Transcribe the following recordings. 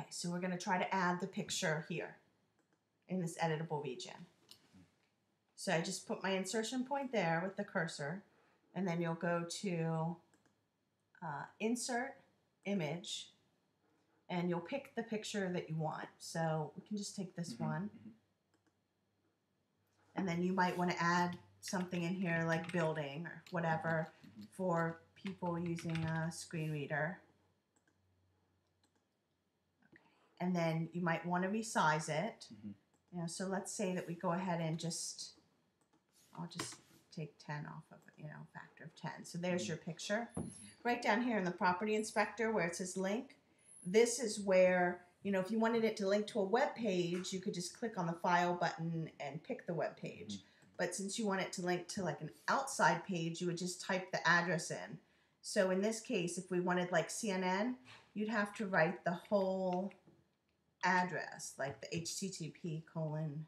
Okay, so we're going to try to add the picture here in this editable region. So I just put my insertion point there with the cursor, and then you'll go to uh, Insert, Image, and you'll pick the picture that you want. So we can just take this Mhm, one, mhm. and then you might want to add something in here like building or whatever Mhm. for people using a screen reader. Okay. And then you might want to resize it. Mhm. You know, so let's say that we go ahead and just, I'll just take 10 off of it, you know, factor of 10. So there's Mhm. your picture. Right down here in the property inspector where it says link, this is where, you know, if you wanted it to link to a web page, you could just click on the file button and pick the web page. Mhm. But since you want it to link to like an outside page, you would just type the address in. So in this case, if we wanted like CNN, you'd have to write the whole address, like the HTTP colon.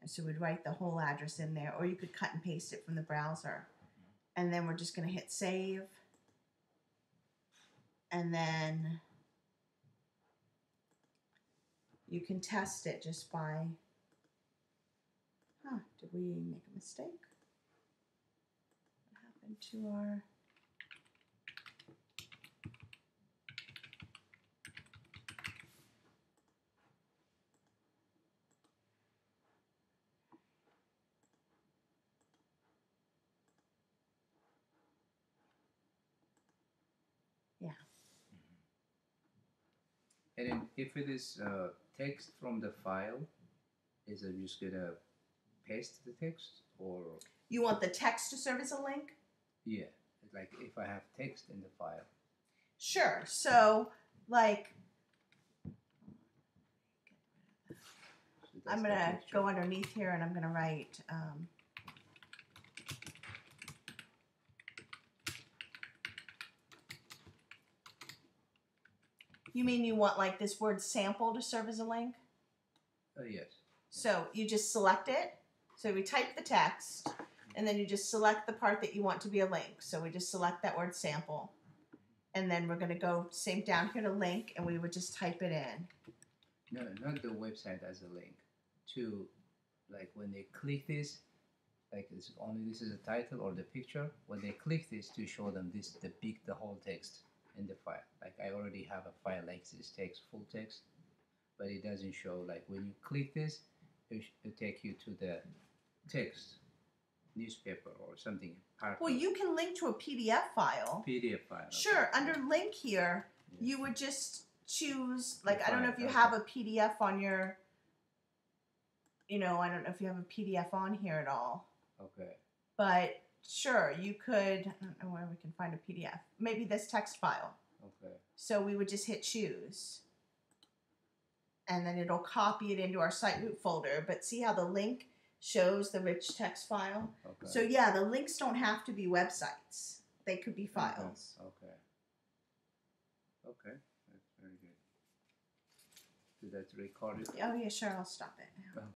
And so we'd write the whole address in there, or you could cut and paste it from the browser. And then we're just going to hit save. And then you can test it just by, huh, did we make a mistake? What happened to our, And then if it is uh, text from the file, is it just gonna paste the text or you want the text to serve as a link? yeah, like if I have text in the file. Sure. So, like, So I'm gonna go underneath here and I'm gonna write. Um, you mean you want like this word sample to serve as a link? Oh yes. So you just select it. So we type the text, and then you just select the part that you want to be a link. So we just select that word sample, and then we're gonna go same down here to link, and we would just type it in. No, not the website as a link. To like when they click this, like it's only this is a title or the picture. When they click this to show them this the big the whole text in the file. Like I already have a file like this text full text, but it doesn't show like when you click this, it it take you to the text newspaper or something. paragraph, Well, you can link to a PDF file. PDF file. okay. Sure, under link here, Yeah. you would just choose like I don't know if you okay. have a PDF on your you know, I don't know if you have a PDF on here at all. Okay. But sure, you could I don't know where we can find a PDF. Maybe this text file. Okay. So we would just hit choose. And then it'll copy it into our site root folder. But see how the link shows the rich text file? Okay. So yeah, the links don't have to be websites. They could be files. Okay. Okay, that's very good. So that's recorded. Oh yeah, sure, I'll stop it now. Oh.